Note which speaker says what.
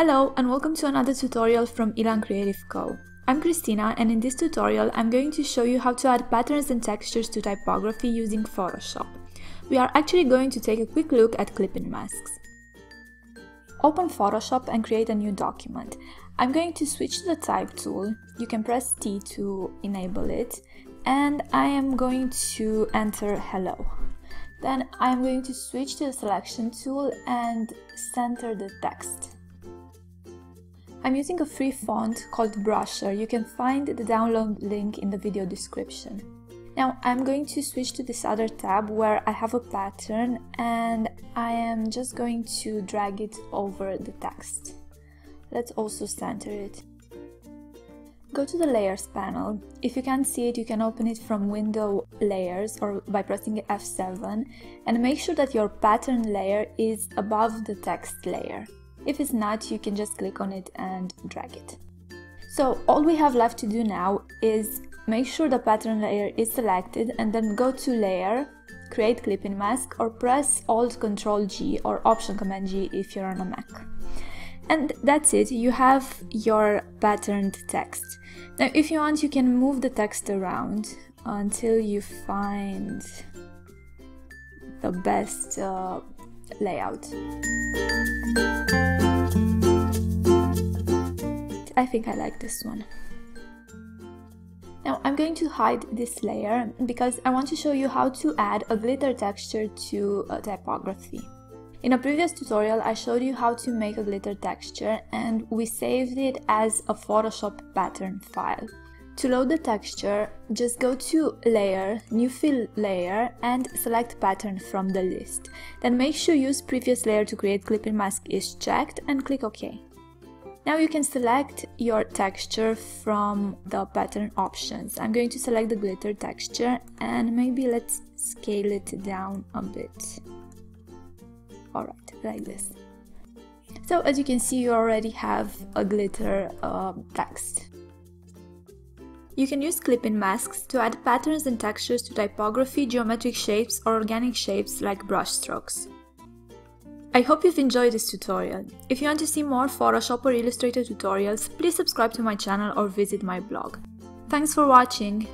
Speaker 1: Hello and welcome to another tutorial from Elan Creative Co. I'm Cristina and in this tutorial I'm going to show you how to add patterns and textures to typography using Photoshop. We are actually going to take a quick look at clipping masks. Open Photoshop and create a new document. I'm going to switch to the type tool, you can press T to enable it, and I am going to enter hello. Then I am going to switch to the selection tool and center the text. I'm using a free font called Brusher. You can find the download link in the video description. Now I'm going to switch to this other tab where I have a pattern and I am just going to drag it over the text. Let's also center it. Go to the Layers panel. If you can't see it, you can open it from Window Layers or by pressing F7 and make sure that your pattern layer is above the text layer. If it's not, you can just click on it and drag it. So all we have left to do now is make sure the pattern layer is selected and then go to Layer, create clipping mask or press Alt Ctrl G or Option Command G if you're on a Mac. And that's it, you have your patterned text. Now if you want you can move the text around until you find the best uh, layout. I think I like this one. Now I'm going to hide this layer because I want to show you how to add a glitter texture to a typography. In a previous tutorial I showed you how to make a glitter texture and we saved it as a Photoshop pattern file. To load the texture, just go to Layer, New Fill Layer and select Pattern from the list. Then make sure use Previous Layer to create clipping mask is checked and click OK. Now you can select your texture from the pattern options. I'm going to select the glitter texture and maybe let's scale it down a bit. Alright, like this. So as you can see you already have a glitter uh, text. You can use clipping masks to add patterns and textures to typography, geometric shapes or organic shapes like brush strokes. I hope you've enjoyed this tutorial. If you want to see more Photoshop or Illustrator tutorials, please subscribe to my channel or visit my blog. Thanks for watching!